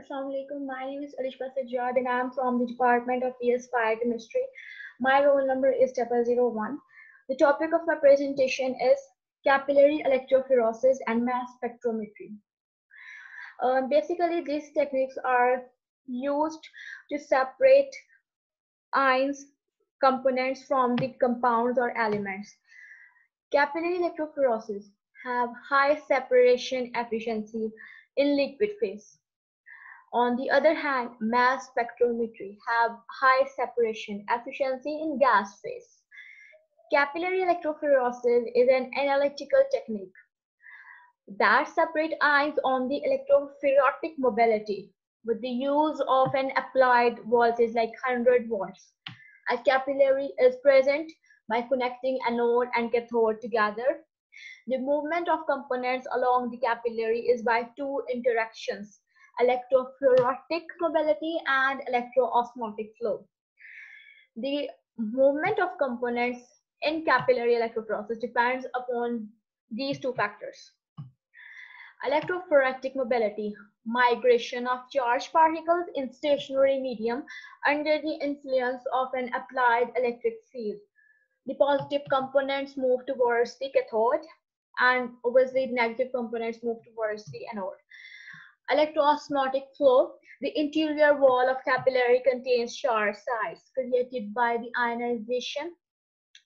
Assalamualaikum. My name is Alishba Sajjad and I'm from the Department of PS Fire Chemistry. My roll number is 001. The topic of my presentation is capillary electrophoresis and mass spectrometry. Uh, basically, these techniques are used to separate ions components from the compounds or elements. Capillary electrophoresis have high separation efficiency in liquid phase. On the other hand, mass spectrometry have high separation efficiency in gas phase. Capillary electrophoresis is an analytical technique that separate ions on the electrophoretic mobility with the use of an applied voltage like 100 volts. A capillary is present by connecting anode and cathode together. The movement of components along the capillary is by two interactions, electrophoretic mobility and electroosmotic flow. The movement of components in capillary electrophoresis depends upon these two factors. Electrophoretic mobility, migration of charged particles in stationary medium under the influence of an applied electric field. The positive components move towards the cathode and obviously negative components move towards the anode. Electroosmotic flow, the interior wall of capillary contains charged sites created by the ionization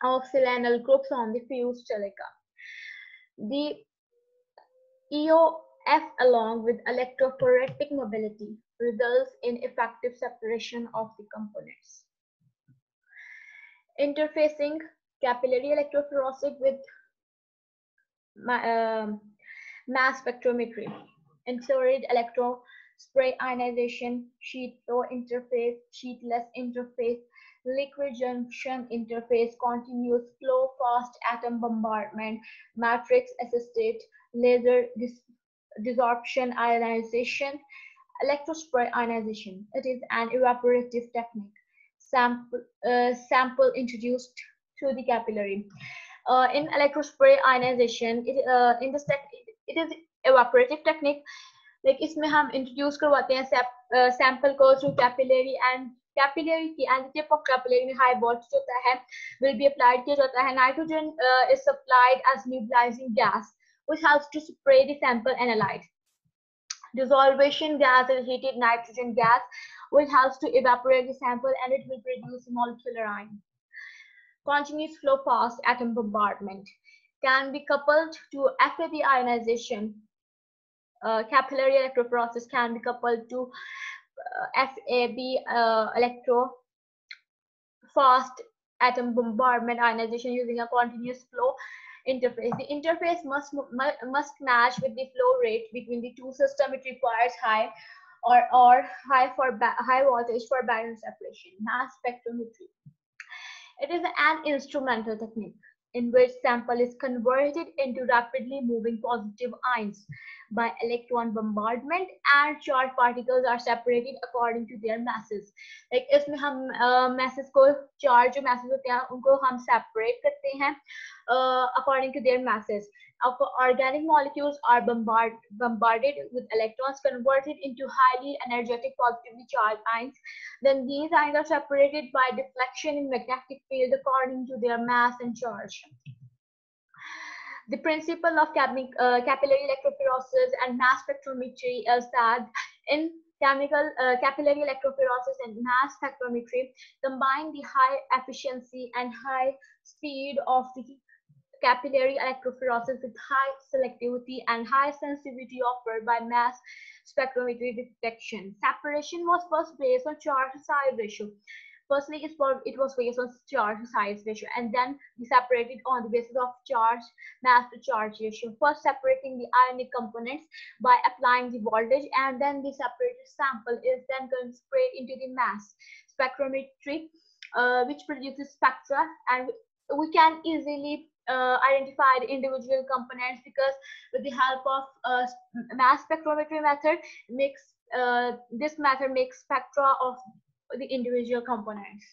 of silanol groups on the fused silica. The EOF along with electrophoretic mobility results in effective separation of the components. Interfacing capillary electrophoresis with uh, mass spectrometry, infrared electro spray ionization, sheath flow interface, sheathless interface, liquid junction interface, continuous flow, fast atom bombardment, matrix assisted laser desorption ionization, electrospray ionization. It is an evaporative technique. Sample, uh, sample introduced to the capillary. Uh, in electrospray ionization, it, uh, in tech, it is evaporative technique. Like this, we introduce uh, sample goes through capillary and capillary ki, and the tip of capillary mein high voltage hota will be applied. Jata hai. Nitrogen uh, is supplied as nebulizing gas, which helps to spray the sample analyte. Desolvation gas is heated nitrogen gas, which helps to evaporate the sample and it will produce molecular ion. Continuous flow fast atom bombardment can be coupled to FAB ionization uh, capillary electrophoresis can be coupled to uh, FAB uh, electro fast atom bombardment ionization using a continuous flow interface. The interface must, must match with the flow rate between the two systems. It requires high or, or high for high voltage for balance separation. Mass spectrometry. It is an instrumental technique in which sample is converted into rapidly moving positive ions by electron bombardment and charged particles are separated according to their masses like इसमें हम uh, masses को charge जो masses होते हैं उनको हम separate करते हैं uh, according to their masses organic molecules are bombard, bombarded with electrons converted into highly energetic positively charged ions. Then these ions are separated by deflection in magnetic field according to their mass and charge. The principle of uh, capillary electrophoresis and mass spectrometry is that in chemical uh, capillary electrophoresis and mass spectrometry combine the high efficiency and high speed of the capillary electrophoresis with high selectivity and high sensitivity offered by mass spectrometry detection. Separation was first based on charge Firstly, it was based on charge to size ratio, and then we separated on the basis of charge mass to charge ratio. First, separating the ionic components by applying the voltage, and then the separated sample is then sprayed into the mass spectrometry, uh, which produces spectra, and we can easily uh, identify the individual components because with the help of uh, mass spectrometry method makes uh, this method makes spectra of the individual components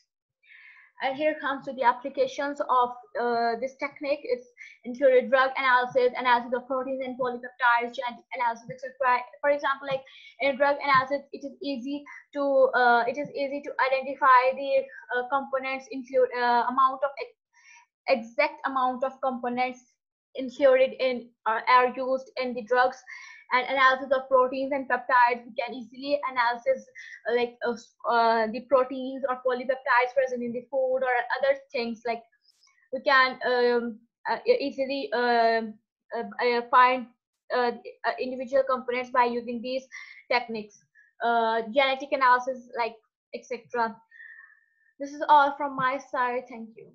and here comes to the applications of uh, this technique. It's included drug analysis, analysis of proteins and polypeptides, genetic analysis, etc. For example, like in drug analysis, it is easy to uh, it is easy to identify the uh, components include uh, amount of exact amount of components included in uh, are used in the drugs and analysis of proteins and peptides we can easily analysis uh, like uh, the proteins or polypeptides present in the food or other things like we can um, uh, easily um, uh, find individual components by using these techniques. Genetic analysis like etc this is all from my side. Thank you